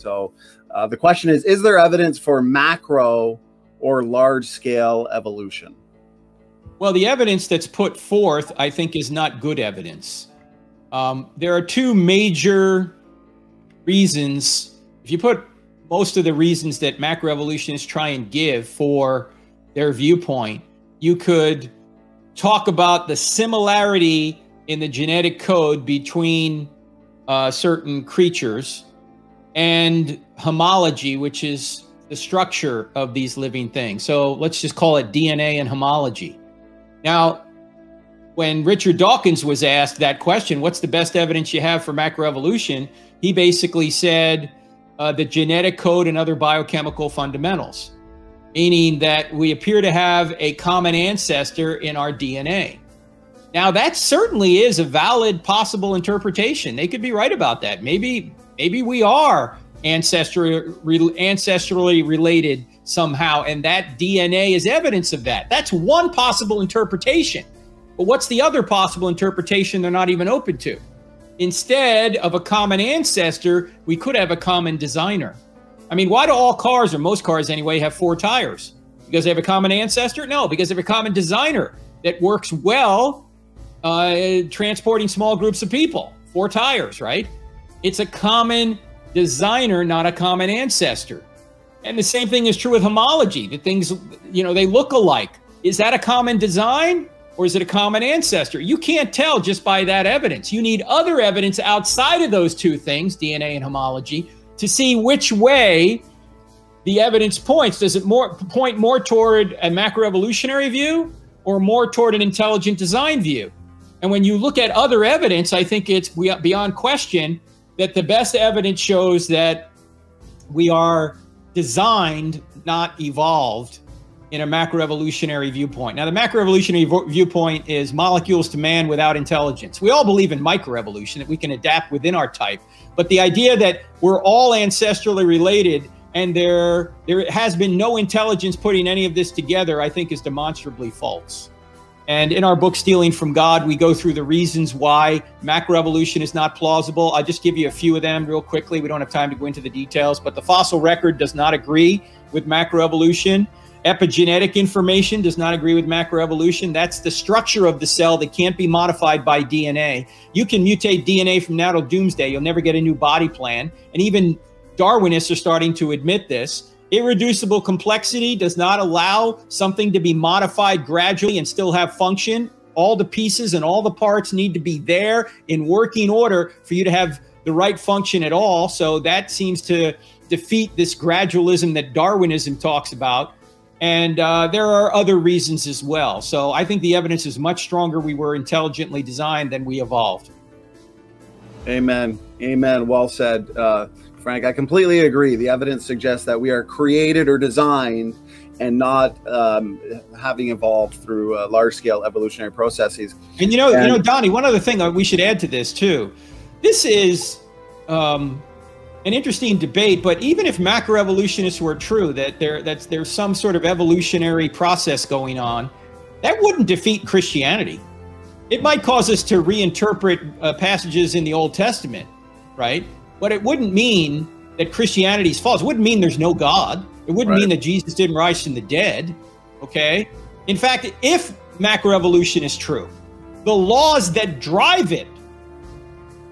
So uh, the question is Is there evidence for macro or large scale evolution? Well, the evidence that's put forth, I think, is not good evidence. Um, there are two major reasons. If you put most of the reasons that macroevolutionists try and give for their viewpoint, you could talk about the similarity in the genetic code between uh, certain creatures and homology, which is the structure of these living things. So let's just call it DNA and homology. Now, when Richard Dawkins was asked that question, what's the best evidence you have for macroevolution? He basically said uh, the genetic code and other biochemical fundamentals, meaning that we appear to have a common ancestor in our DNA. Now, that certainly is a valid possible interpretation. They could be right about that. Maybe, maybe we are ancestrally related somehow, and that DNA is evidence of that. That's one possible interpretation. But what's the other possible interpretation they're not even open to? Instead of a common ancestor, we could have a common designer. I mean, why do all cars, or most cars anyway, have four tires? Because they have a common ancestor? No, because they have a common designer that works well uh, transporting small groups of people. Four tires, right? It's a common designer, not a common ancestor. And the same thing is true with homology. The things, you know, they look alike. Is that a common design or is it a common ancestor? You can't tell just by that evidence. You need other evidence outside of those two things, DNA and homology, to see which way the evidence points. Does it more point more toward a macroevolutionary view or more toward an intelligent design view? And when you look at other evidence, I think it's beyond question that the best evidence shows that we are designed, not evolved, in a macroevolutionary viewpoint. Now, the macroevolutionary viewpoint is molecules to man without intelligence. We all believe in microevolution, that we can adapt within our type. But the idea that we're all ancestrally related and there, there has been no intelligence putting any of this together, I think is demonstrably false. And in our book, Stealing from God, we go through the reasons why macroevolution is not plausible. I'll just give you a few of them real quickly. We don't have time to go into the details, but the fossil record does not agree with macroevolution. Epigenetic information does not agree with macroevolution. That's the structure of the cell that can't be modified by DNA. You can mutate DNA from now till doomsday. You'll never get a new body plan. And even Darwinists are starting to admit this. Irreducible complexity does not allow something to be modified gradually and still have function. All the pieces and all the parts need to be there in working order for you to have the right function at all. So that seems to defeat this gradualism that Darwinism talks about. And uh, there are other reasons as well. So I think the evidence is much stronger. We were intelligently designed than we evolved. Amen. Amen. Well said. Uh, Frank. I completely agree. The evidence suggests that we are created or designed and not um, having evolved through uh, large scale evolutionary processes. And you know, and, you know, Donnie, one other thing we should add to this too. This is um, an interesting debate, but even if macroevolutionists were true, that there that's there's some sort of evolutionary process going on, that wouldn't defeat Christianity. It might cause us to reinterpret uh, passages in the Old Testament, right? But it wouldn't mean that Christianity is false. It wouldn't mean there's no God. It wouldn't right. mean that Jesus didn't rise from the dead. Okay. In fact, if macroevolution is true, the laws that drive it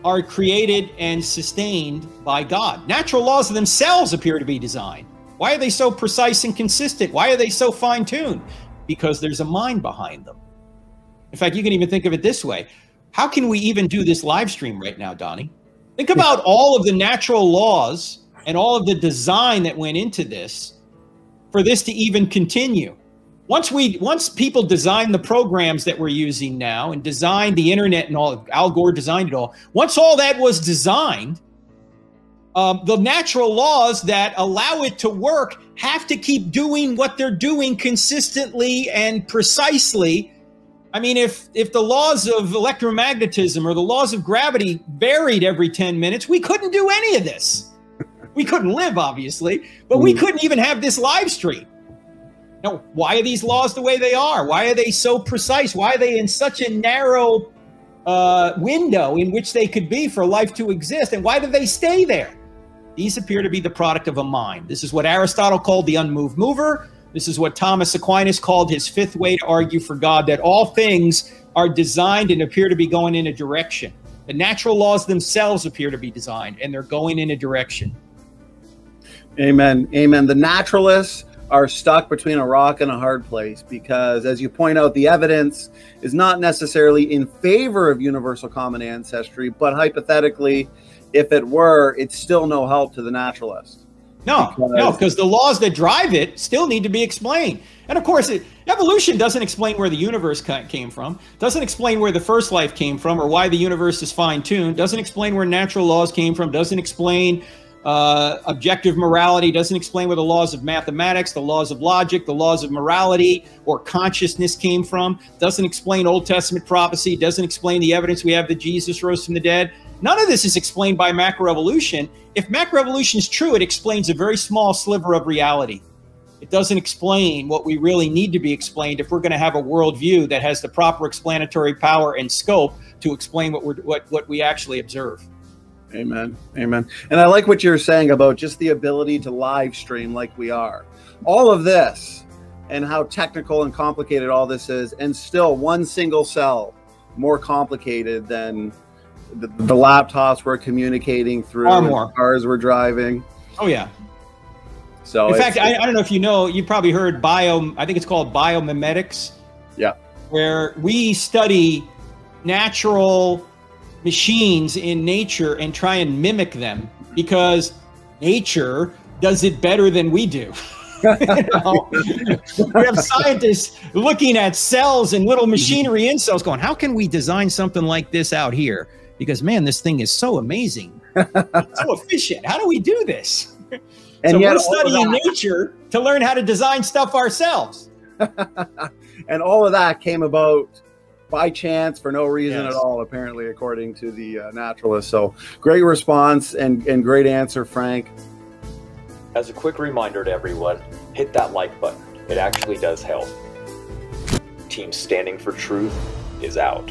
are created and sustained by God. Natural laws themselves appear to be designed. Why are they so precise and consistent? Why are they so fine tuned? Because there's a mind behind them. In fact, you can even think of it this way How can we even do this live stream right now, Donnie? Think about all of the natural laws and all of the design that went into this for this to even continue. Once we once people designed the programs that we're using now and designed the internet and all Al Gore designed it all. Once all that was designed, um, the natural laws that allow it to work have to keep doing what they're doing consistently and precisely I mean, if if the laws of electromagnetism or the laws of gravity varied every 10 minutes, we couldn't do any of this. We couldn't live, obviously, but we mm. couldn't even have this live stream. Now, why are these laws the way they are? Why are they so precise? Why are they in such a narrow uh, window in which they could be for life to exist? And why do they stay there? These appear to be the product of a mind. This is what Aristotle called the unmoved mover. This is what Thomas Aquinas called his fifth way to argue for God that all things are designed and appear to be going in a direction. The natural laws themselves appear to be designed and they're going in a direction. Amen. Amen. The naturalists are stuck between a rock and a hard place because, as you point out, the evidence is not necessarily in favor of universal common ancestry, but hypothetically, if it were, it's still no help to the naturalist. No, because no, because the laws that drive it still need to be explained. And of course, it, evolution doesn't explain where the universe came from, doesn't explain where the first life came from, or why the universe is fine tuned, doesn't explain where natural laws came from, doesn't explain uh, objective morality, doesn't explain where the laws of mathematics, the laws of logic, the laws of morality or consciousness came from, doesn't explain Old Testament prophecy, doesn't explain the evidence we have that Jesus rose from the dead. None of this is explained by macroevolution. If macroevolution is true, it explains a very small sliver of reality. It doesn't explain what we really need to be explained if we're going to have a worldview that has the proper explanatory power and scope to explain what we're what, what we actually observe. Amen. Amen. And I like what you're saying about just the ability to live stream like we are. All of this and how technical and complicated all this is, and still one single cell more complicated than the, the laptops we're communicating through, Far more. cars we're driving. Oh yeah. So in fact, I, I don't know if you know, you probably heard bio. I think it's called biomimetics. Yeah. Where we study natural machines in nature and try and mimic them because nature does it better than we do. we have scientists looking at cells and little machinery in cells going, how can we design something like this out here? Because man, this thing is so amazing, so efficient. How do we do this? And so we're studying nature to learn how to design stuff ourselves. and all of that came about by chance for no reason yes. at all, apparently, according to the uh, naturalist. So great response and, and great answer, Frank. As a quick reminder to everyone, hit that like button. It actually does help. Team Standing for Truth is out.